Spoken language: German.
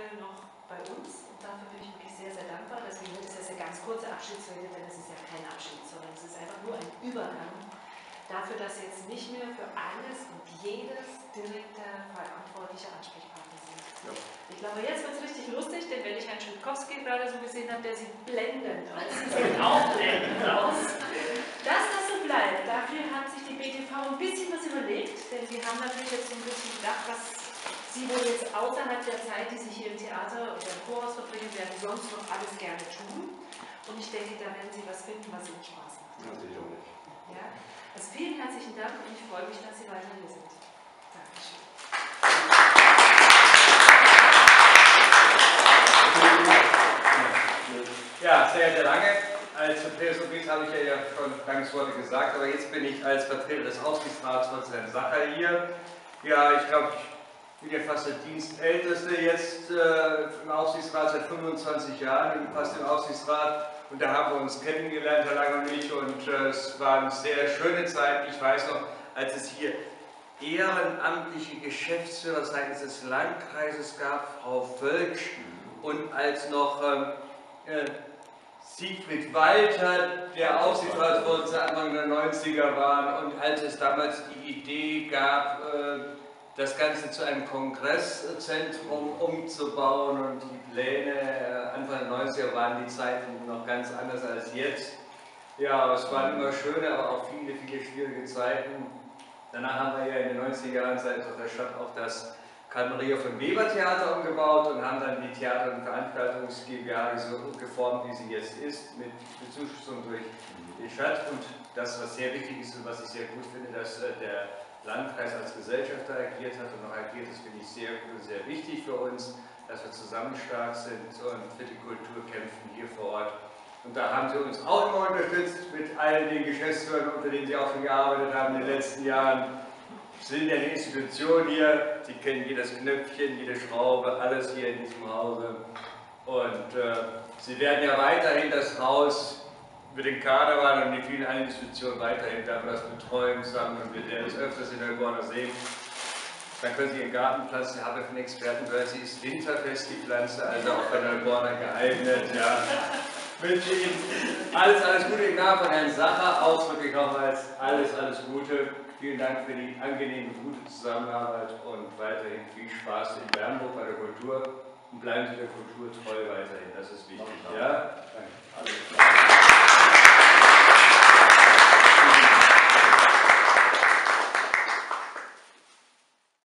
April noch bei uns und dafür bin ich wirklich sehr, sehr dankbar. Deswegen wird es jetzt eine ganz kurze Abschiedsrede, denn es ist ja kein Abschied, sondern es ist einfach nur ein Übergang dafür, dass jetzt nicht mehr für alles und jedes direkter verantwortlicher Ansprechpartner sind. Ja. Ich glaube, jetzt wird es richtig lustig, denn wenn ich Herrn Schmidt-Kowski gerade so gesehen habe, der sieht blendend aus. Sie sehen auch blendend aus. Dass das so bleibt, dafür hat sich die BTV ein bisschen was überlegt, denn wir haben natürlich jetzt so ein bisschen gedacht, was Sie wohl jetzt außerhalb der Zeit, die Sie hier im Theater oder im Chorhaus verbringen, werden sonst noch alles gerne tun. Und ich denke, da werden Sie was finden, was Ihnen Spaß macht. Natürlich auch nicht. Ja? Also vielen herzlichen Dank und ich freue mich, dass Sie weiter hier sind. Dankeschön. Ja, sehr, sehr lange. Als Vertreter des habe ich ja schon Dankesworte gesagt, aber jetzt bin ich als Vertreter des Aufsichtsrats von Herrn Sacher hier. Ja, ich glaube, ich bin ja fast der Dienstälteste jetzt äh, im Aufsichtsrat seit 25 Jahren, fast im Aufsichtsrat. Und da haben wir uns kennengelernt, Herr Lang und ich, und äh, es war eine sehr schöne Zeit. Ich weiß noch, als es hier ehrenamtliche Geschäftsführer seitens des Landkreises gab, Frau Völksch, und als noch ähm, äh, Siegfried Walter, der Aufsichtsratsvorsitzende Anfang der 90er war, und als es damals die Idee gab, äh, das Ganze zu einem Kongresszentrum umzubauen und die Pläne äh, Anfang der 90er waren die Zeiten noch ganz anders als jetzt. Ja, es waren immer schöne, aber auch viele, viele schwierige Zeiten. Danach haben wir ja in den 90er Jahren seitens der Stadt auch das Karl-Maria von Weber Theater umgebaut und haben dann die Theater- und Veranstaltungs GmbH so geformt, wie sie jetzt ist, mit Bezuschussung durch die Stadt. Und das, was sehr wichtig ist und was ich sehr gut finde, dass äh, der Landkreis als Gesellschafter agiert hat und noch agiert, das finde ich sehr, sehr wichtig für uns, dass wir zusammen stark sind und für die Kultur kämpfen hier vor Ort. Und da haben Sie uns auch immer unterstützt mit allen den Geschäftsführern, unter denen Sie auch schon gearbeitet haben in den letzten Jahren. Sie sind ja eine Institution hier, Sie kennen jedes Knöpfchen, jede Schraube, alles hier in diesem Hause. Und äh, Sie werden ja weiterhin das Haus über den Kader und die vielen Institutionen weiterhin darf das betreuen zusammen und wir werden es öfters in der Gorner sehen. Dann können Sie Ihren Gartenplatz, der habe von Experten gehört, sie ist winterfest, die Pflanze, also auch bei Neubonner geeignet. Ja. Ich wünsche Ihnen alles, alles Gute im Namen von Herrn Sacher, ausdrücklich nochmals alles, alles Gute. Vielen Dank für die angenehme, gute Zusammenarbeit und weiterhin viel Spaß in Bernburg bei der Kultur und bleiben Sie der Kultur treu weiterhin, das ist wichtig. Ja? Danke.